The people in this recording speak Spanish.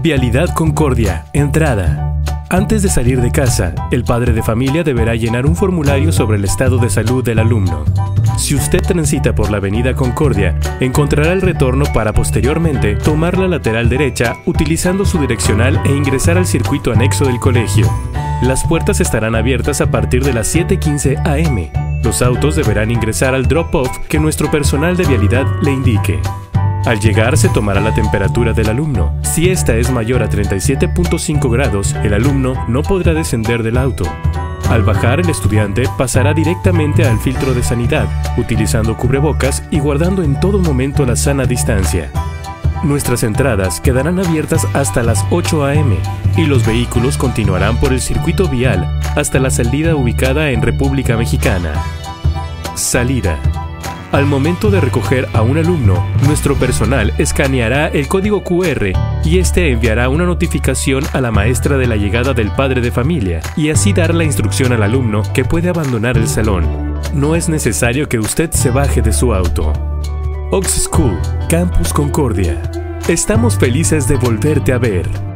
Vialidad Concordia, entrada. Antes de salir de casa, el padre de familia deberá llenar un formulario sobre el estado de salud del alumno. Si usted transita por la avenida Concordia, encontrará el retorno para posteriormente tomar la lateral derecha utilizando su direccional e ingresar al circuito anexo del colegio. Las puertas estarán abiertas a partir de las 7.15 am. Los autos deberán ingresar al drop-off que nuestro personal de vialidad le indique. Al llegar se tomará la temperatura del alumno. Si esta es mayor a 37.5 grados, el alumno no podrá descender del auto. Al bajar, el estudiante pasará directamente al filtro de sanidad, utilizando cubrebocas y guardando en todo momento la sana distancia. Nuestras entradas quedarán abiertas hasta las 8 a.m. y los vehículos continuarán por el circuito vial hasta la salida ubicada en República Mexicana. Salida. Al momento de recoger a un alumno, nuestro personal escaneará el código QR y este enviará una notificación a la maestra de la llegada del padre de familia y así dar la instrucción al alumno que puede abandonar el salón. No es necesario que usted se baje de su auto. Ox School, Campus Concordia. Estamos felices de volverte a ver.